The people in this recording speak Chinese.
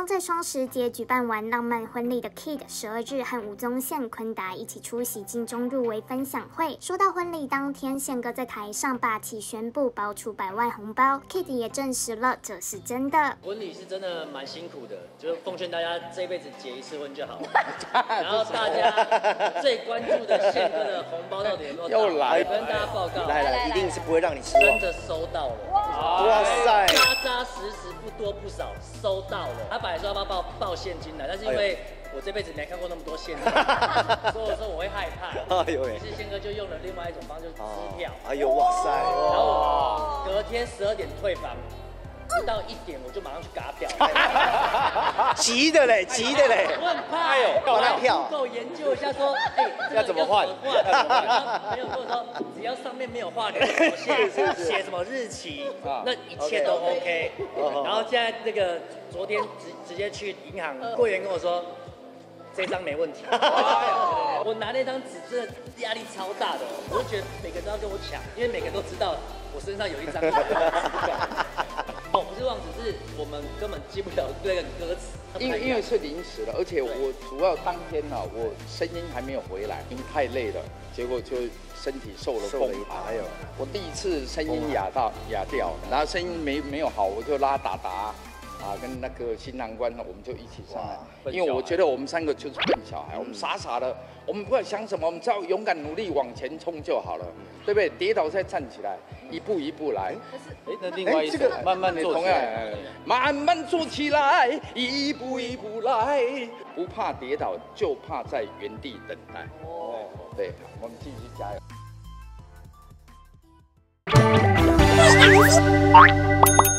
刚在双十节举办完浪漫婚礼的 Kid，十二日和吴宗宪、坤达一起出席金钟入围分享会。说到婚礼当天，宪哥在台上霸气宣布包出百万红包，Kid 也证实了这是真的。婚礼是真的蛮辛苦的，就是奉劝大家这辈子结一次婚就好了。然后大家最关注的宪哥的红包到底有没有到？又来跟大家报告，来来，一定是不会让你失望真。的收到了。哇塞！实时不多不少，收到了。他本来说要不要报报现金的，但是因为我这辈子没看过那么多现金，所以我说我会害怕。哎呦喂于是宪哥就用了另外一种方式，就是支票。哎呦哇塞！然后我隔天十二点退房，不到一点我就马上去嘎表。急的嘞，急的嘞。我很怕，哎呦换来票够研究一下说，哎，要怎么换换？然后没有跟我说，只要上面没有画流水线，写什么日期啊，那一切都 OK。然后现在那个昨天直直接去银行，柜员跟我说。这张没问题，我拿那张纸真的压力超大的，我就觉得每个人都要跟我抢，因为每个人都知道我身上有一张。哦，不是忘词，是我们根本记不了那个歌词。因为因为是临时的，而且我主要当天呢、我声音还没有回来，因为太累了，结果就身体受了风受了一把哎呦我第一次声音哑到哑掉，然后声音没没有好，我就拉达达。啊，跟那个新郎官我们就一起上来，因为我觉得我们三个就是笨小孩，我们傻傻的，我们不管想什么，我们只要勇敢努力往前冲就好了，对不对？跌倒再站起来，一步一步来。哎，那另外一个慢慢做同样起来，哎慢慢做起来，一步一步来，不怕跌倒，就怕在原地等待。哦，对，我们继续加油。